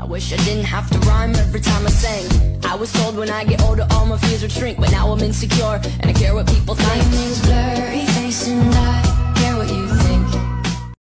I wish I didn't have to rhyme every time I sang. I was told when I get older all my fears would shrink, but now I'm insecure and I care what people think.